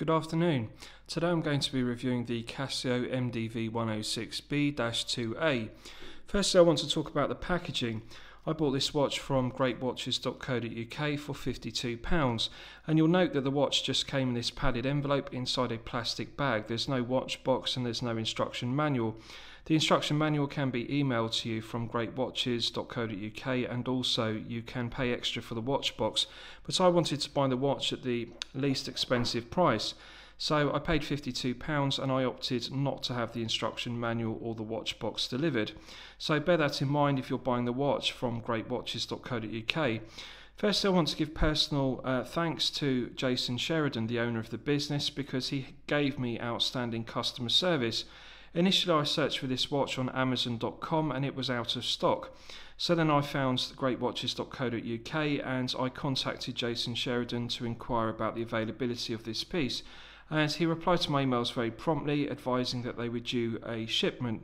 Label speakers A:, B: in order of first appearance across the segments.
A: Good afternoon. Today I'm going to be reviewing the Casio MDV 106B-2A. Firstly I want to talk about the packaging. I bought this watch from greatwatches.co.uk for £52 and you'll note that the watch just came in this padded envelope inside a plastic bag. There's no watch box and there's no instruction manual. The instruction manual can be emailed to you from greatwatches.co.uk and also you can pay extra for the watch box but I wanted to buy the watch at the least expensive price. So I paid £52 and I opted not to have the instruction manual or the watch box delivered. So bear that in mind if you're buying the watch from greatwatches.co.uk. First, I want to give personal uh, thanks to Jason Sheridan, the owner of the business, because he gave me outstanding customer service. Initially, I searched for this watch on Amazon.com and it was out of stock. So then I found greatwatches.co.uk and I contacted Jason Sheridan to inquire about the availability of this piece and he replied to my emails very promptly, advising that they were due a shipment.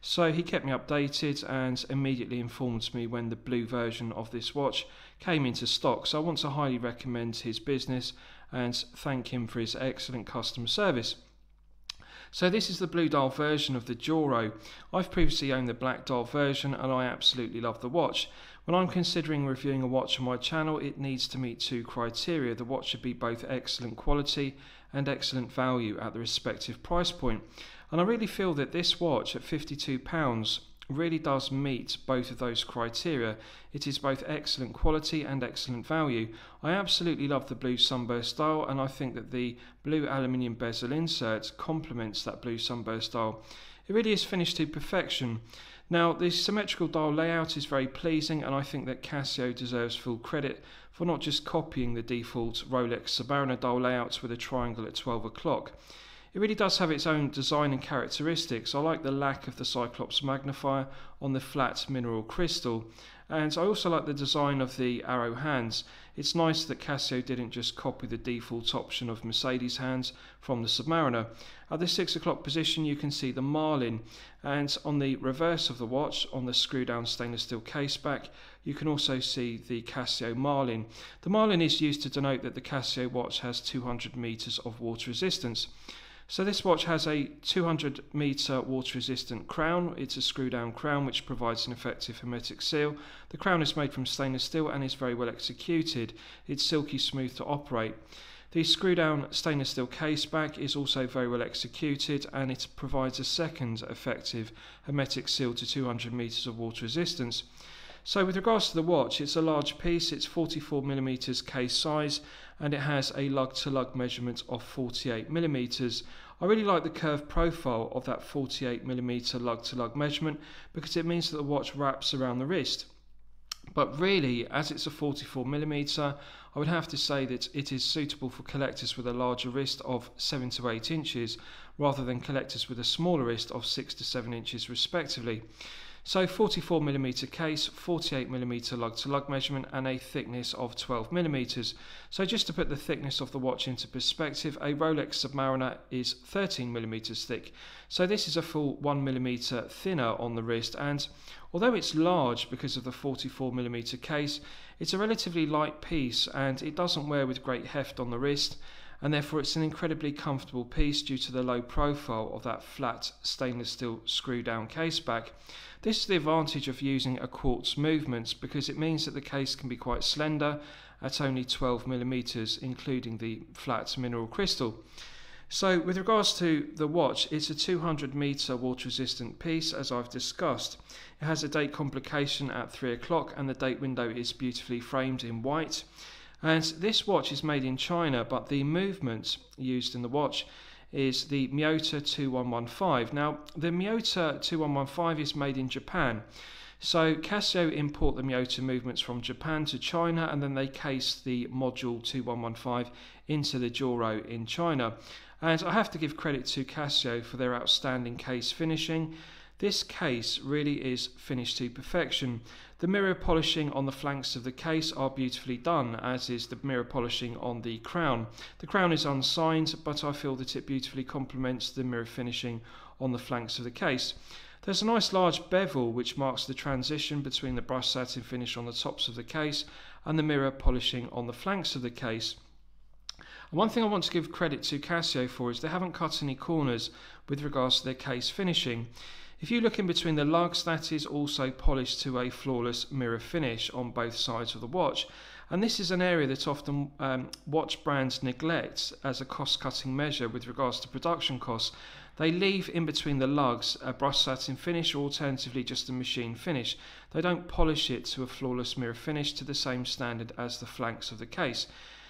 A: So he kept me updated and immediately informed me when the blue version of this watch came into stock. So I want to highly recommend his business and thank him for his excellent customer service. So this is the blue dial version of the Duro. I've previously owned the black dial version and I absolutely love the watch. When I'm considering reviewing a watch on my channel, it needs to meet two criteria. The watch should be both excellent quality and excellent value at the respective price point. And I really feel that this watch at £52 really does meet both of those criteria. It is both excellent quality and excellent value. I absolutely love the blue sunburst dial and I think that the blue aluminium bezel insert complements that blue sunburst dial. It really is finished to perfection. Now, the symmetrical dial layout is very pleasing, and I think that Casio deserves full credit for not just copying the default Rolex Submariner dial layouts with a triangle at 12 o'clock. It really does have its own design and characteristics. I like the lack of the Cyclops magnifier on the flat mineral crystal. And I also like the design of the arrow hands. It's nice that Casio didn't just copy the default option of Mercedes hands from the Submariner. At the 6 o'clock position you can see the Marlin and on the reverse of the watch on the screw down stainless steel case back you can also see the Casio Marlin. The Marlin is used to denote that the Casio watch has 200 meters of water resistance. So this watch has a 200 meter water resistant crown. It's a screw down crown which provides an effective hermetic seal. The crown is made from stainless steel and is very well executed. It's silky smooth to operate. The screw down stainless steel case back is also very well executed and it provides a second effective hermetic seal to 200 meters of water resistance. So with regards to the watch, it's a large piece, it's 44 millimeters case size, and it has a lug-to-lug -lug measurement of 48 millimeters. I really like the curved profile of that 48 millimeter lug-to-lug measurement because it means that the watch wraps around the wrist. But really, as it's a 44 millimeter, I would have to say that it is suitable for collectors with a larger wrist of 7 to 8 inches, rather than collectors with a smaller wrist of 6 to 7 inches respectively. So 44mm case, 48mm lug-to-lug measurement and a thickness of 12mm. So just to put the thickness of the watch into perspective, a Rolex Submariner is 13mm thick. So this is a full 1mm thinner on the wrist and although it's large because of the 44mm case, it's a relatively light piece and it doesn't wear with great heft on the wrist and therefore it's an incredibly comfortable piece due to the low profile of that flat stainless steel screw down case back. This is the advantage of using a quartz movement because it means that the case can be quite slender at only 12 millimeters including the flat mineral crystal. So with regards to the watch, it's a 200 meter water resistant piece as I've discussed. It has a date complication at 3 o'clock and the date window is beautifully framed in white. And this watch is made in China, but the movement used in the watch is the Miyota 2115. Now, the Miyota 2115 is made in Japan. So Casio import the Miyota movements from Japan to China and then they case the module 2115 into the Duro in China. And I have to give credit to Casio for their outstanding case finishing this case really is finished to perfection. The mirror polishing on the flanks of the case are beautifully done, as is the mirror polishing on the crown. The crown is unsigned, but I feel that it beautifully complements the mirror finishing on the flanks of the case. There's a nice large bevel which marks the transition between the brushed satin finish on the tops of the case and the mirror polishing on the flanks of the case. And one thing I want to give credit to Casio for is they haven't cut any corners with regards to their case finishing. If you look in between the lugs, that is also polished to a flawless mirror finish on both sides of the watch. And this is an area that often um, watch brands neglect as a cost cutting measure with regards to production costs. They leave in between the lugs a brush satin finish or alternatively just a machine finish. They don't polish it to a flawless mirror finish to the same standard as the flanks of the case.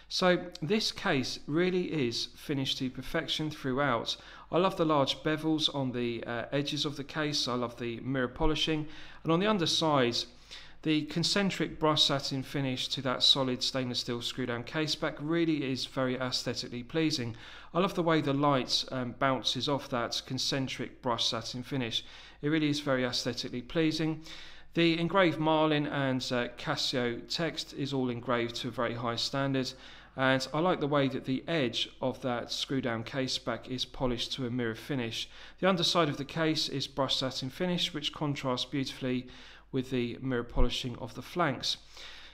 A: So this case really is finished to perfection throughout. I love the large bevels on the uh, edges of the case. I love the mirror polishing. And on the underside, the concentric brush satin finish to that solid stainless steel screw down case back really is very aesthetically pleasing. I love the way the light um, bounces off that concentric brush satin finish. It really is very aesthetically pleasing. The engraved Marlin and uh, Casio text is all engraved to a very high standard and I like the way that the edge of that screw down case back is polished to a mirror finish. The underside of the case is brushed satin finish which contrasts beautifully with the mirror polishing of the flanks.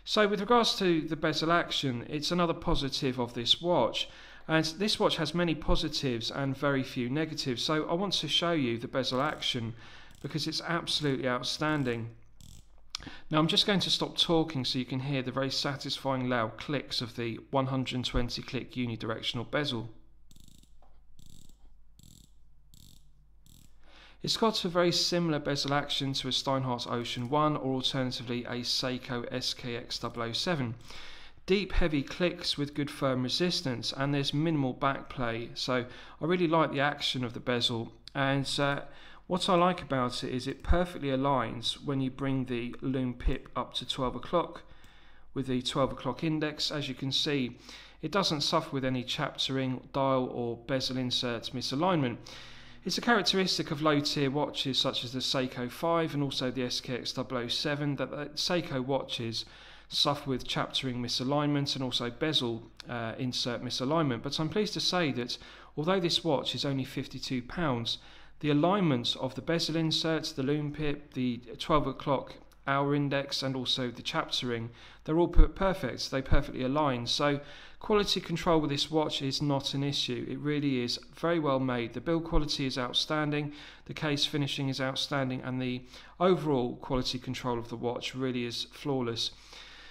A: So with regards to the bezel action, it's another positive of this watch. And this watch has many positives and very few negatives. So I want to show you the bezel action because it's absolutely outstanding. Now I'm just going to stop talking so you can hear the very satisfying loud clicks of the 120 click unidirectional bezel. It's got a very similar bezel action to a Steinhart Ocean 1 or alternatively a Seiko SKX 007. Deep heavy clicks with good firm resistance and there's minimal backplay so I really like the action of the bezel and uh, what I like about it is it perfectly aligns when you bring the lume pip up to 12 o'clock with the 12 o'clock index. As you can see, it doesn't suffer with any chaptering, dial or bezel insert misalignment. It's a characteristic of low tier watches such as the Seiko 5 and also the SKX 007 that the Seiko watches suffer with chaptering misalignment and also bezel uh, insert misalignment. But I'm pleased to say that although this watch is only £52, the alignments of the bezel inserts, the lume pip, the 12 o'clock hour index and also the chaptering, they're all perfect. They perfectly align. So quality control with this watch is not an issue. It really is very well made. The build quality is outstanding, the case finishing is outstanding, and the overall quality control of the watch really is flawless.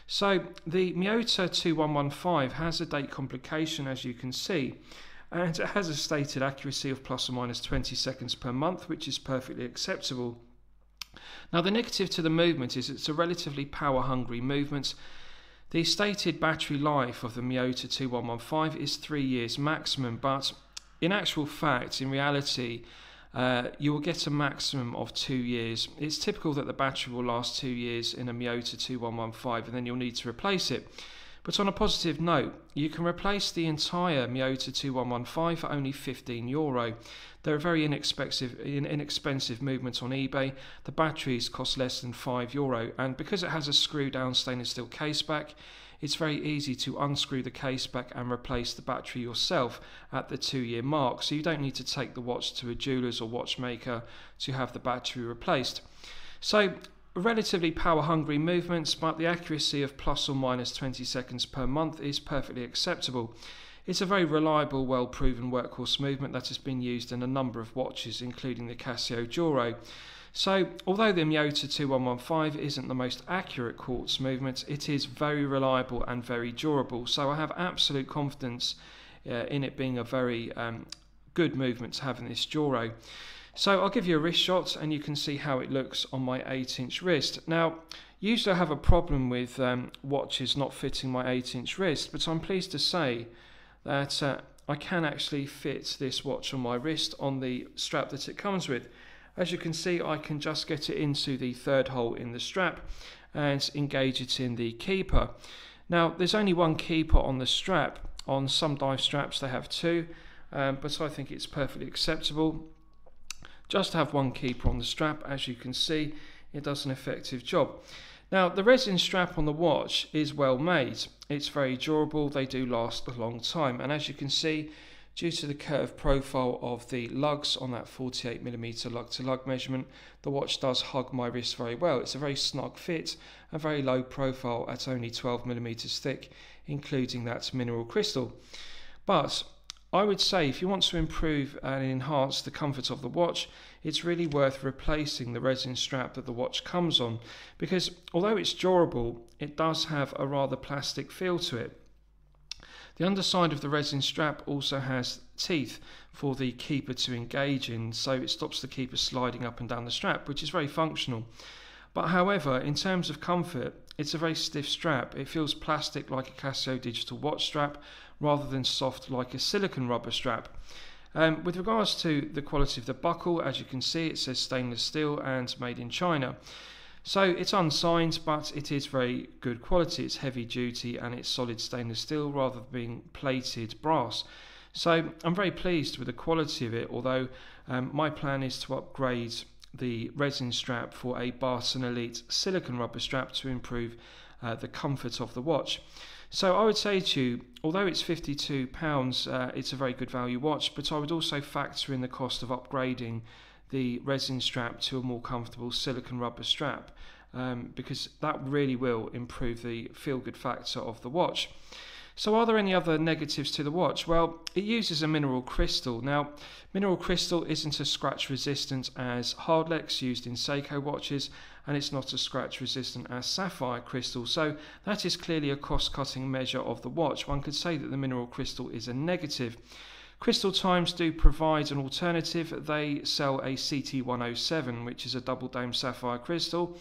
A: So the Miyota 2115 has a date complication as you can see and it has a stated accuracy of plus or minus 20 seconds per month, which is perfectly acceptable. Now, the negative to the movement is it's a relatively power hungry movement. The stated battery life of the Miyota 2115 is three years maximum, but in actual fact, in reality, uh, you will get a maximum of two years. It's typical that the battery will last two years in a Miyota 2115 and then you'll need to replace it. But on a positive note, you can replace the entire Miyota 2115 for only 15 euro. They're a very inexpensive, inexpensive movement on eBay. The batteries cost less than 5 euro, and because it has a screw down stainless steel case back, it's very easy to unscrew the case back and replace the battery yourself at the two year mark. So you don't need to take the watch to a jeweler's or watchmaker to have the battery replaced. So relatively power hungry movements, but the accuracy of plus or minus 20 seconds per month is perfectly acceptable. It's a very reliable, well proven workhorse movement that has been used in a number of watches, including the Casio Duro. So, although the Miyota 2115 isn't the most accurate quartz movement, it is very reliable and very durable. So, I have absolute confidence uh, in it being a very um, good movement to have in this Duro. So I'll give you a wrist shot and you can see how it looks on my 8 inch wrist. Now, usually I have a problem with um, watches not fitting my 8 inch wrist, but I'm pleased to say that uh, I can actually fit this watch on my wrist on the strap that it comes with. As you can see, I can just get it into the third hole in the strap and engage it in the keeper. Now, there's only one keeper on the strap. On some dive straps, they have two, um, but I think it's perfectly acceptable. Just have one keeper on the strap, as you can see, it does an effective job. Now, the resin strap on the watch is well made. It's very durable, they do last a long time, and as you can see, due to the curved profile of the lugs on that 48mm lug to lug measurement, the watch does hug my wrist very well. It's a very snug fit and very low profile at only 12mm thick, including that mineral crystal. But I would say if you want to improve and enhance the comfort of the watch, it's really worth replacing the resin strap that the watch comes on because although it's durable, it does have a rather plastic feel to it. The underside of the resin strap also has teeth for the keeper to engage in, so it stops the keeper sliding up and down the strap, which is very functional. But however, in terms of comfort, it's a very stiff strap. It feels plastic like a Casio digital watch strap rather than soft like a silicon rubber strap. Um, with regards to the quality of the buckle, as you can see, it says stainless steel and made in China. So it's unsigned, but it is very good quality. It's heavy duty and it's solid stainless steel rather than being plated brass. So I'm very pleased with the quality of it, although um, my plan is to upgrade the resin strap for a Barton Elite silicon rubber strap to improve uh, the comfort of the watch. So I would say to you, although it's £52, uh, it's a very good value watch, but I would also factor in the cost of upgrading the resin strap to a more comfortable silicon rubber strap um, because that really will improve the feel good factor of the watch. So, are there any other negatives to the watch? Well, it uses a mineral crystal. Now, mineral crystal isn't as scratch resistant as Hardlex used in Seiko watches, and it's not as scratch resistant as sapphire crystal. So, that is clearly a cost cutting measure of the watch. One could say that the mineral crystal is a negative. Crystal Times do provide an alternative. They sell a CT107, which is a double dome sapphire crystal,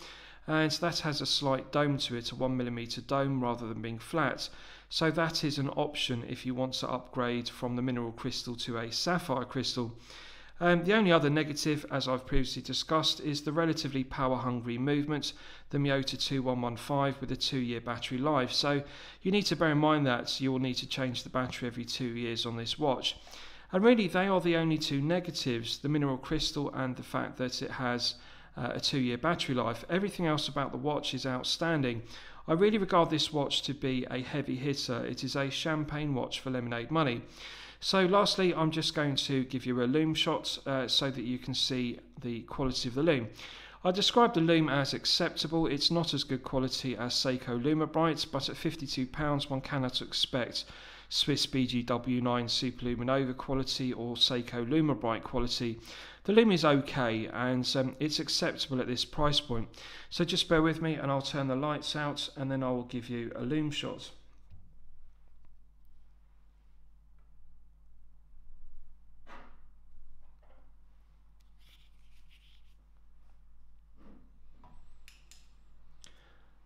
A: and that has a slight dome to it, a 1mm dome rather than being flat. So that is an option if you want to upgrade from the mineral crystal to a sapphire crystal. Um, the only other negative, as I've previously discussed, is the relatively power hungry movement, the Miyota 2115 with a two year battery life. So you need to bear in mind that you will need to change the battery every two years on this watch. And really, they are the only two negatives the mineral crystal and the fact that it has uh, a two year battery life. Everything else about the watch is outstanding. I really regard this watch to be a heavy hitter. It is a champagne watch for lemonade money. So lastly, I'm just going to give you a lume shot uh, so that you can see the quality of the lume. I describe the lume as acceptable. It's not as good quality as Seiko LumiBrite, but at £52 one cannot expect Swiss BGW9 Superluminova quality or Seiko LumiBrite quality. The lume is okay and um, it's acceptable at this price point. So just bear with me and I'll turn the lights out and then I will give you a lume shot.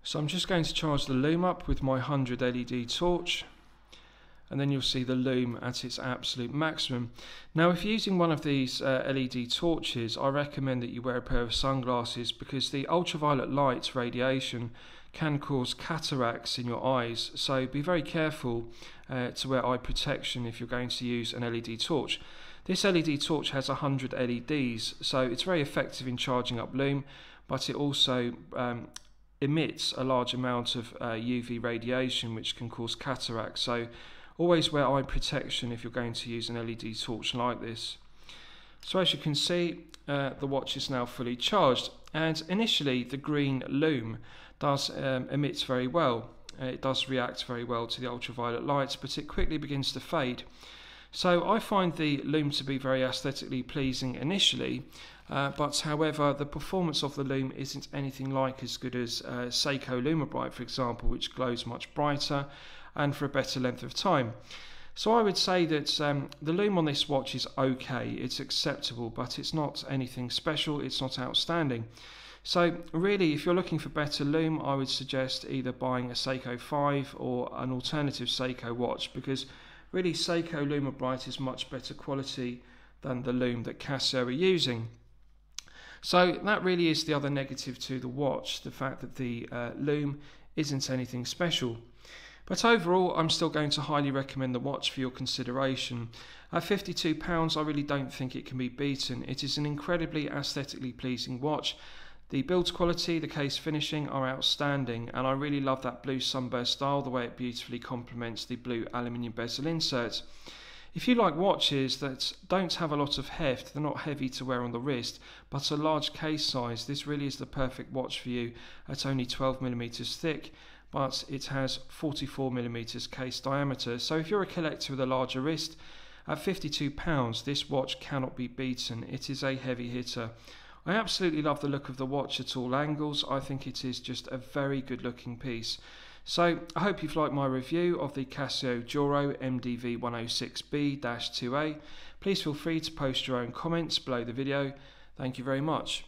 A: So I'm just going to charge the lume up with my 100 LED torch and then you'll see the lume at its absolute maximum. Now if you're using one of these uh, LED torches I recommend that you wear a pair of sunglasses because the ultraviolet light radiation can cause cataracts in your eyes so be very careful uh, to wear eye protection if you're going to use an LED torch. This LED torch has 100 LEDs so it's very effective in charging up lume but it also um, emits a large amount of uh, UV radiation which can cause cataracts. So always wear eye protection if you're going to use an LED torch like this. So as you can see, uh, the watch is now fully charged and initially the green lume does um, emit very well. Uh, it does react very well to the ultraviolet lights but it quickly begins to fade. So I find the lume to be very aesthetically pleasing initially uh, but however, the performance of the lume isn't anything like as good as uh, Seiko LumiBrite, for example, which glows much brighter and for a better length of time. So I would say that um, the lume on this watch is okay, it's acceptable, but it's not anything special, it's not outstanding. So really, if you're looking for better lume, I would suggest either buying a Seiko 5 or an alternative Seiko watch, because really Seiko LumiBrite is much better quality than the lume that Casio are using. So that really is the other negative to the watch, the fact that the uh, lume isn't anything special. But overall, I'm still going to highly recommend the watch for your consideration. At £52, I really don't think it can be beaten. It is an incredibly aesthetically pleasing watch. The build quality, the case finishing are outstanding, and I really love that blue sunburst style, the way it beautifully complements the blue aluminium bezel insert. If you like watches that don't have a lot of heft, they're not heavy to wear on the wrist, but a large case size, this really is the perfect watch for you at only 12 millimeters thick. but it has 44mm case diameter. So if you're a collector with a larger wrist, at £52 this watch cannot be beaten. It is a heavy hitter. I absolutely love the look of the watch at all angles. I think it is just a very good looking piece. So I hope you've liked my review of the Casio Duro MDV 106B-2A. Please feel free to post your own comments below the video. Thank you very much.